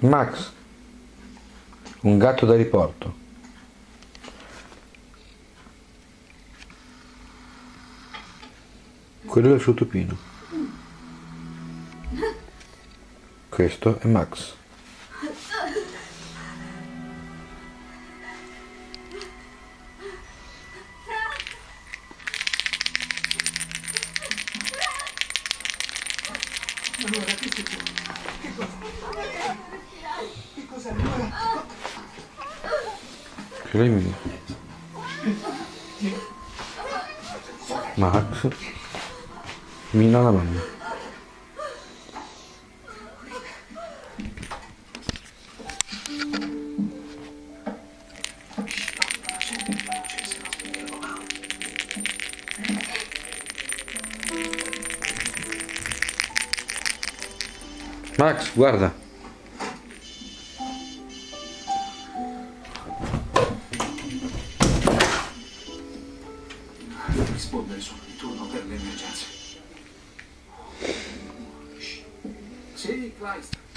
Max, un gatto da riporto. Quello è il suo topino. Questo è Max. Allora, che succede? Che cosa? Che è mio. Max. Mina la mamma. Max, guarda. Rispondere sono di turno per le emergenze. Sì, Kleist.